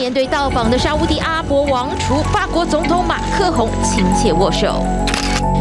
面对到访的沙乌地阿拉伯王储，法国总统马克宏亲切握手。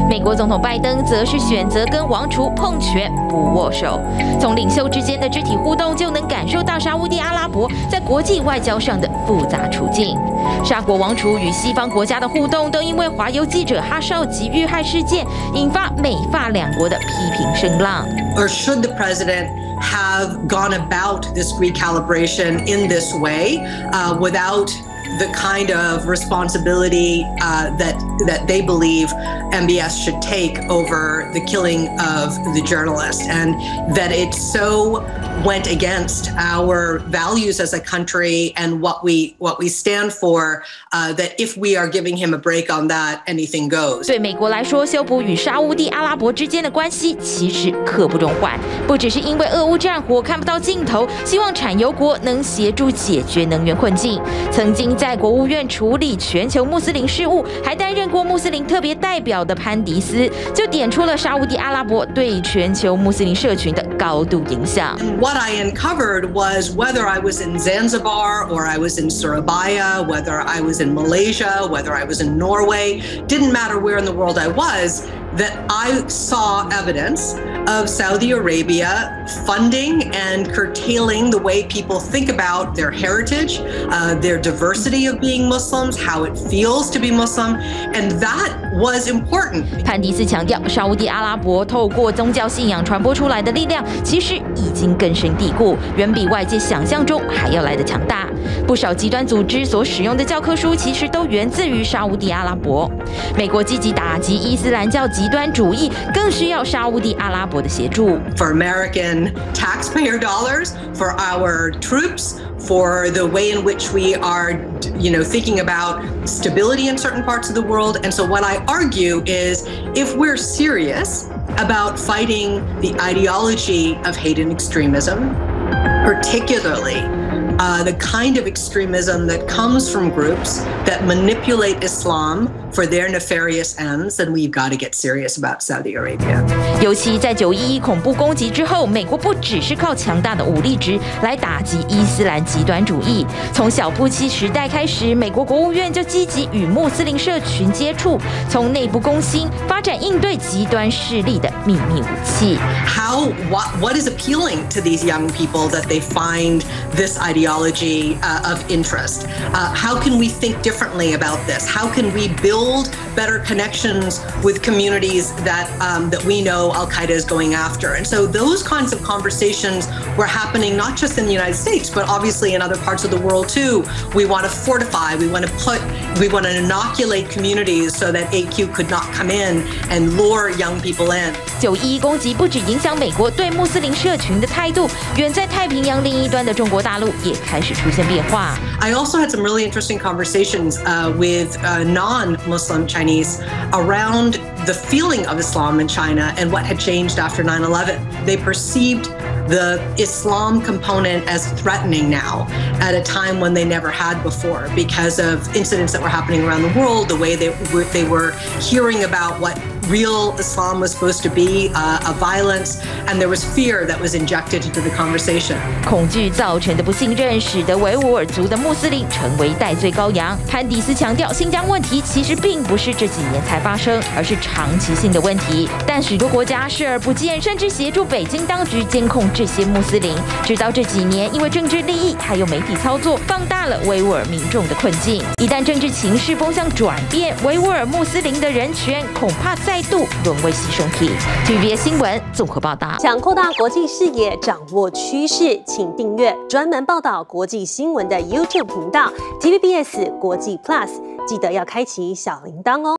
美国总统拜登则是选择跟王储碰拳不握手。从领袖之间的肢体互动就能感受到沙地阿拉伯在国际外交上的复杂处境。沙国王储与西方国家的互动都因为华邮记者哈绍吉遇害事件引发美法两国的批评声浪。Or should the president have gone about this recalibration in this way uh, without the kind of responsibility uh, that that they believe MBS should take over the killing of the journalist, and that it so went against our values as a country and what we what we stand for. Uh, that if we are giving him a break on that, anything goes. 对美国来说，修补与沙地阿拉伯之间的关系其实刻不容缓，不只是因为俄乌战火看不到尽头，希望产油国能协助解决能源困境。曾经。 在国务院处理全球穆斯林事务，还担任过穆斯林特别代表的潘迪斯，就点出了沙地阿拉伯对全球穆斯林社群的高度影响。What I uncovered was whether I was in Zanzibar or I was in Surabaya, whether I was in Malaysia, whether I was in Norway, didn't matter where in the world I was, that I saw evidence of Saudi Arabia funding and curtailing the way people think about their heritage, uh, their diversity of being Muslims, how it feels to be Muslim, and that was important. 潘迪斯强调，沙地阿拉伯透过宗教信仰传播出来的力量，其实已经根深蒂固，远比外界想象中还要来的强大。 不少极端组织所使用的教科书，其实都源自于沙地阿拉伯。美国积极打击伊斯兰教极端主义，更需要沙地阿拉伯。For American taxpayer dollars, for our troops, for the way in which we are, you know, thinking about stability in certain parts of the world. And so what I argue is if we're serious about fighting the ideology of hate and extremism, particularly uh, the kind of extremism that comes from groups that manipulate Islam for their nefarious ends, then we've got to get serious about Saudi Arabia. 尤其在九一一恐怖攻击之后，美国不只是靠强大的武力值来打击伊斯兰极端主义。从小布希时代开始，美国国务院就积极与穆斯林社群接触，从内部攻心发展应对极端势力的秘密武器。How what what is appealing to these young people that they find this ideology uh, of interest? Uh, how can we think differently about this? How can we build build better connections with communities that um, that we know Al Qaeda is going after. And so those kinds of conversations were happening not just in the United States, but obviously in other parts of the world too. We want to fortify, we want to put, we want to inoculate communities so that AQ could not come in and lure young people in. 九一一攻击不止影响美国对穆斯林社群的态度，远在太平洋另一端的中国大陆也 开始出现变化。I also had some really interesting conversations uh, with uh, non Muslim Chinese around the feeling of Islam in China and what had changed after 9 11. They perceived the Islam component as threatening now at a time when they never had before because of incidents that were happening around the world, the way they were, they were hearing about what real Islam was supposed to be, uh, a violence, and there was fear that was injected into the conversation. 恐惧造成的不信任，使得维吾尔族的穆斯林成为代罪羔羊。潘迪斯强调，新疆问题其实并不是这几年才发生，而是长期性的问题。但许多国家视而不见，甚至协助北京当局监控这些穆斯林。直到这几年，因为政治利益还有媒体操作，放大了维吾尔民众的困境。一旦政治情势风向转变，维吾尔穆斯林的人权恐怕再。度沦为牺牲品。TVBS 新闻综合报道。想扩大国际视野，掌握趋势，请订阅专门报道国际新闻的 YouTube 频道 TVBS 国际 Plus，记得要开启小铃铛哦。